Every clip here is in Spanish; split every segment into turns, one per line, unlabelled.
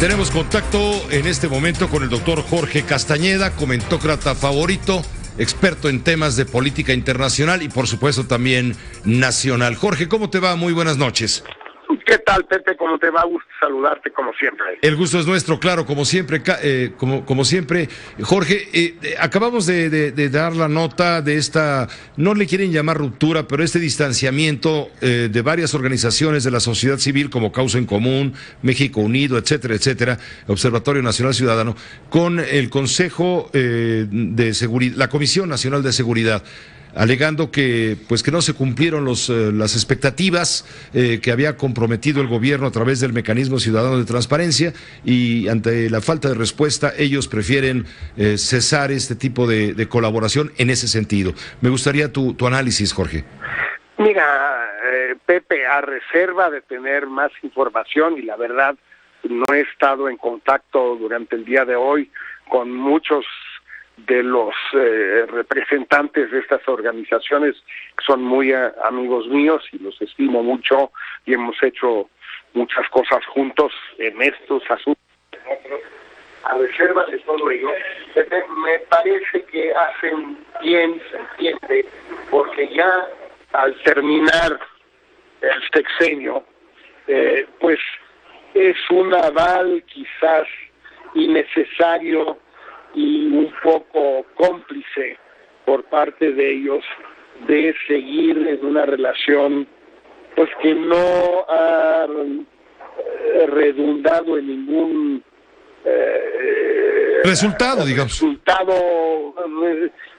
Tenemos contacto en este momento con el doctor Jorge Castañeda, comentócrata favorito, experto en temas de política internacional y por supuesto también nacional. Jorge, ¿cómo te va? Muy buenas noches.
¿Qué tal, Pepe? ¿Cómo te va? Gusto saludarte como siempre.
El gusto es nuestro, claro, como siempre, eh, como, como siempre. Jorge, eh, eh, acabamos de, dar la nota de esta, no le quieren llamar ruptura, pero este distanciamiento de varias organizaciones de la sociedad civil como Causa en Común, México Unido, etcétera, etcétera, Observatorio Nacional Ciudadano, con el Consejo de Seguridad, la Comisión Nacional de Seguridad alegando que pues que no se cumplieron los, eh, las expectativas eh, que había comprometido el gobierno a través del mecanismo ciudadano de transparencia y ante la falta de respuesta ellos prefieren eh, cesar este tipo de, colaboración en ese sentido. Me gustaría tu, tu análisis, Jorge.
Mira, Pepe, a reserva de tener más información y la verdad no he estado en contacto durante el día de hoy con muchos de los eh, representantes de estas organizaciones que son muy eh, amigos míos y los estimo mucho y hemos hecho muchas cosas juntos en estos asuntos. A reserva de todo ello me parece que hacen bien se entiende porque ya al terminar el sexenio eh, pues es un aval quizás innecesario y un poco cómplice por parte de ellos de seguir en una relación pues que no ha eh, redundado en ningún
eh, resultado digamos.
resultado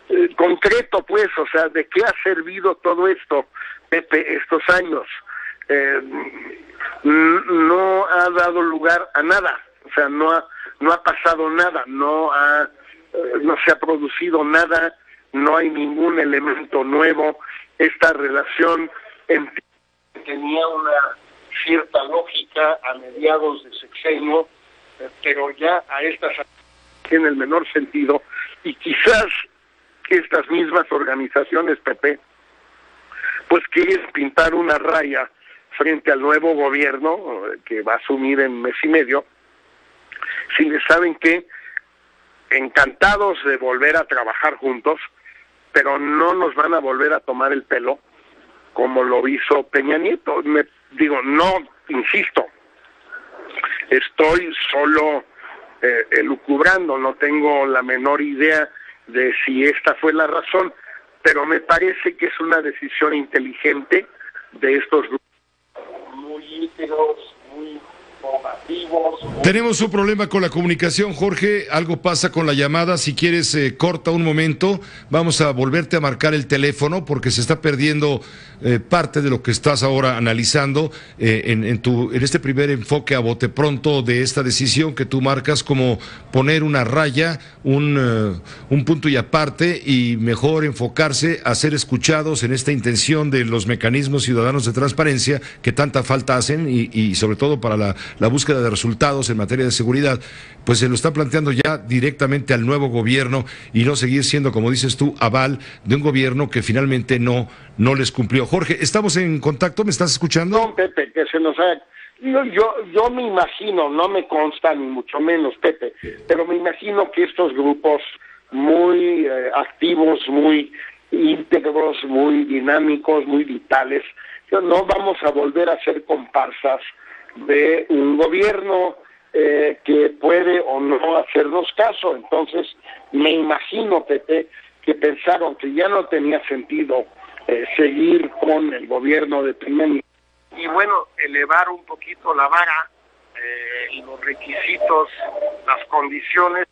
eh, concreto pues o sea de qué ha servido todo esto Pepe estos años no ha dado lugar a nada o sea no ha no ha pasado nada, no ha, eh, no se ha producido nada, no hay ningún elemento nuevo. Esta relación tenía una cierta lógica a mediados de sexenio, eh, pero ya a estas tiene el menor sentido y quizás estas mismas organizaciones PP pues quieren pintar una raya frente al nuevo gobierno eh, que va a asumir en mes y medio les saben que encantados de volver a trabajar juntos, pero no nos van a volver a tomar el pelo como lo hizo Peña Nieto. Me digo, no, insisto, estoy solo eh, elucubrando, no tengo la menor idea de si esta fue la razón, pero me parece que es una decisión inteligente de estos grupos muy íntegros, muy
tenemos un problema con la comunicación, Jorge. Algo pasa con la llamada. Si quieres, eh, corta un momento. Vamos a volverte a marcar el teléfono porque se está perdiendo eh, parte de lo que estás ahora analizando eh, en, este primer enfoque a bote pronto de esta decisión que tú marcas como poner una raya, un, un punto y aparte y mejor enfocarse a ser escuchados en esta intención de los mecanismos ciudadanos de transparencia que tanta falta hacen y sobre todo para la la búsqueda de resultados en materia de seguridad, pues se lo está planteando ya directamente al nuevo gobierno y no seguir siendo, como dices tú, aval de un gobierno que finalmente no, no les cumplió. Jorge, ¿estamos en contacto? ¿Me estás escuchando?
No, Pepe, que se nos ha... Yo, yo, me imagino, no me consta ni mucho menos, Pepe, pero me imagino que estos grupos muy eh, activos, muy íntegros, muy dinámicos, muy vitales, no vamos a volver a ser comparsas de un gobierno eh, que puede o no hacernos caso. Entonces, me imagino, Pepe, que pensaron que ya no tenía sentido eh, seguir con el gobierno de primer y bueno, elevar un poquito la vara, eh, los requisitos, las condiciones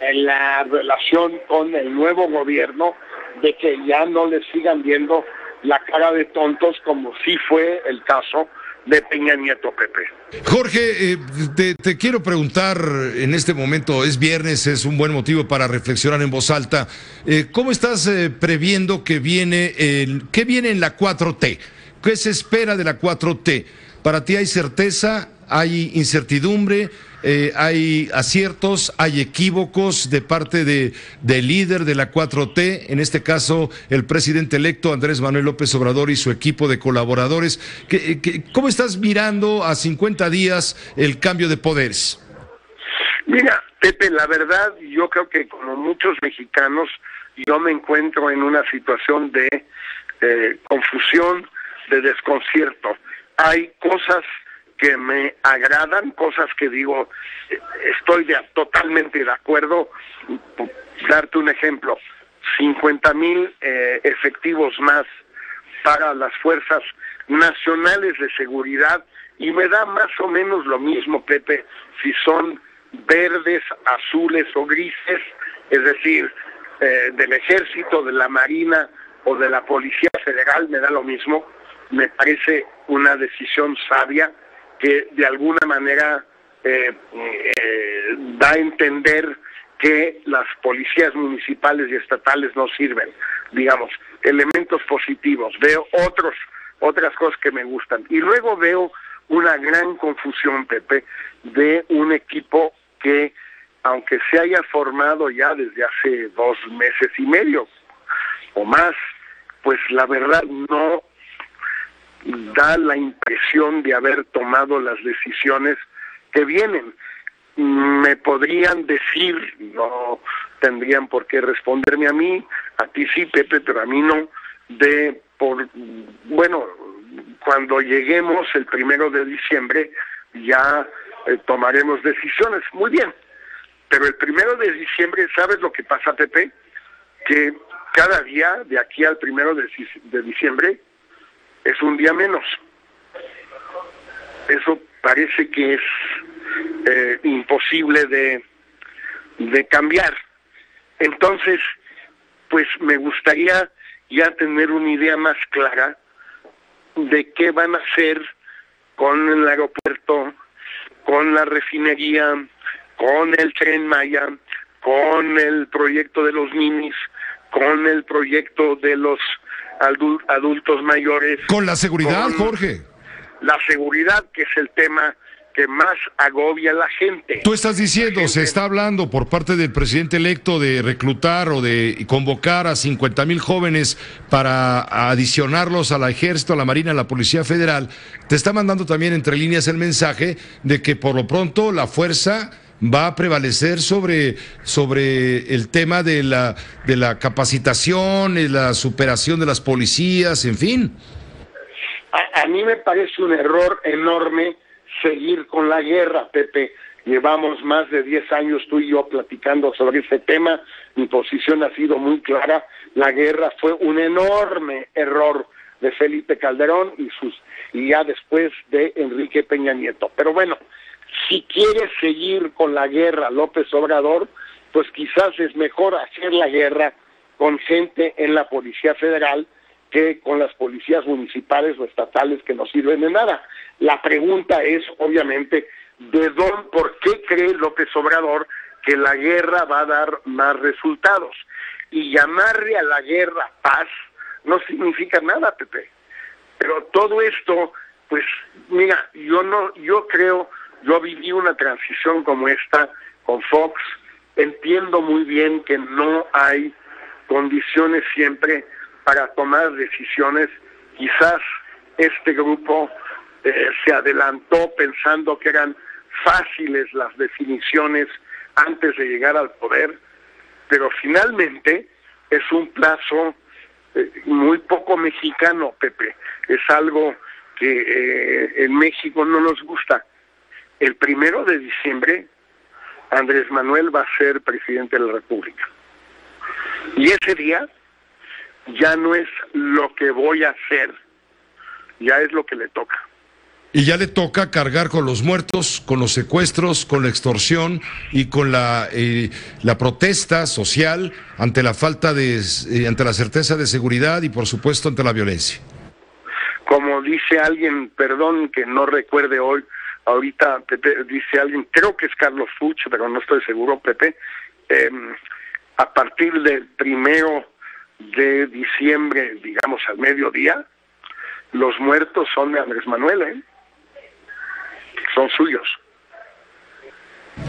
en la relación con el nuevo gobierno de que ya no les sigan viendo la cara de tontos como sí fue el caso de Peña Nieto, Pepe.
Jorge, eh, te, quiero preguntar en este momento, es viernes, es un buen motivo para reflexionar en voz alta. Eh, ¿Cómo estás eh, previendo que viene, el, qué viene en la 4T? ¿Qué se espera de la 4T? ¿Para ti hay certeza? ¿Hay incertidumbre? Eh, hay aciertos, hay equívocos de parte de, del líder de la 4T, en este caso el presidente electo Andrés Manuel López Obrador y su equipo de colaboradores. cómo estás mirando a 50 días el cambio de poderes?
Mira, Pepe, la verdad, yo creo que como muchos mexicanos, yo me encuentro en una situación de eh, confusión, de desconcierto. Hay cosas que me agradan, cosas que digo, estoy totalmente de acuerdo. Darte un ejemplo, 50 mil eh, efectivos más para las fuerzas nacionales de seguridad y me da más o menos lo mismo, Pepe, si son verdes, azules o grises, es decir, eh, del ejército, de la marina o de la policía federal, me da lo mismo, me parece una decisión sabia que de alguna manera eh, eh, da a entender que las policías municipales y estatales no sirven, digamos, elementos positivos. Veo otros, otras cosas que me gustan. Y luego veo una gran confusión, Pepe, de un equipo que, aunque se haya formado ya desde hace dos meses y medio o más, pues la verdad no da la impresión de haber tomado las decisiones que vienen. Me podrían decir, no tendrían por qué responderme a mí, a ti sí, Pepe, pero a mí no, de por, bueno, cuando lleguemos el primero de diciembre ya eh, tomaremos decisiones. Muy bien, pero el primero de diciembre, ¿sabes lo que pasa, Pepe? Que cada día, de aquí al primero de, diciembre, es un día menos. Eso parece que es eh, imposible de, de cambiar. Entonces, pues me gustaría ya tener una idea más clara de qué van a hacer con el aeropuerto, con la refinería, con el tren Maya, con el proyecto de los minis, con el proyecto de los adultos mayores.
Con la seguridad, Jorge.
La seguridad, que es el tema que más agobia a la gente.
Tú estás diciendo, se está hablando por parte del presidente electo de reclutar o de convocar a 50 mil jóvenes para adicionarlos al ejército, a la Marina, a la Policía Federal. Te está mandando también entre líneas el mensaje de que por lo pronto la fuerza va a prevalecer sobre, sobre el tema de la, de la capacitación, y la superación de las policías, en fin.
A, a mí me parece un error enorme seguir con la guerra, Pepe. Llevamos más de 10 años tú y yo platicando sobre ese tema. Mi posición ha sido muy clara. La guerra fue un enorme error de Felipe Calderón y sus y ya después de Enrique Peña Nieto. Pero bueno, si quiere seguir con la guerra López Obrador, pues quizás es mejor hacer la guerra con gente en la Policía Federal que con las policías municipales o estatales que no sirven de nada. La pregunta es, obviamente, ¿de dónde, por qué cree López Obrador que la guerra va a dar más resultados? Y llamarle a la guerra paz no significa nada, Pepe. Pero todo esto, pues, mira, yo no, yo creo, yo viví una transición como esta con Fox, entiendo muy bien que no hay condiciones siempre para tomar decisiones. Quizás este grupo eh, se adelantó pensando que eran fáciles las definiciones antes de llegar al poder, pero finalmente es un plazo eh, muy poco mexicano, Pepe. Es algo que eh, en México no nos gusta. El primero de diciembre, Andrés Manuel va a ser presidente de la República. Y ese día ya no es lo que voy a hacer, ya es lo que le toca.
Y ya le toca cargar con los muertos, con los secuestros, con la extorsión y con la, eh, la protesta social ante la falta de, eh, ante la certeza de seguridad y por supuesto ante la violencia.
Como dice alguien, perdón que no recuerde hoy, ahorita Pepe, dice alguien, creo que es Carlos Fuch, pero no estoy seguro, Pepe, em, a partir del primero de diciembre, digamos al mediodía, los muertos son de Andrés Manuel, ¿eh? son suyos.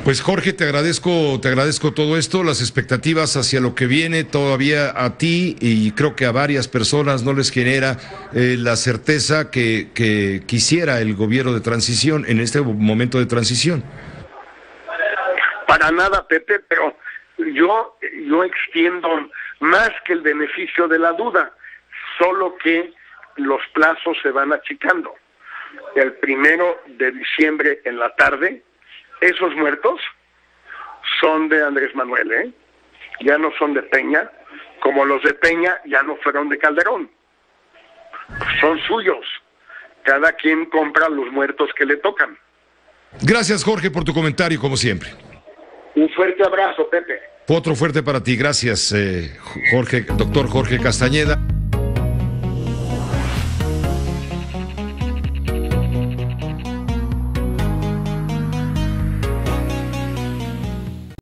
Pues Jorge, te agradezco, te agradezco todo esto, las expectativas hacia lo que viene todavía a ti y creo que a varias personas no les genera eh, la certeza que, que quisiera el gobierno de transición en este momento de transición.
Para nada, Pepe, pero yo, yo extiendo más que el beneficio de la duda, solo que los plazos se van achicando. El primero de diciembre en la tarde esos muertos son de Andrés Manuel, ¿eh? ya no son de Peña, como los de Peña ya no fueron de Calderón. Son suyos. Cada quien compra los muertos que le tocan.
Gracias, Jorge, por tu comentario, como siempre.
Un fuerte abrazo, Pepe.
Otro fuerte para ti. Gracias, eh, Jorge, doctor Jorge Castañeda.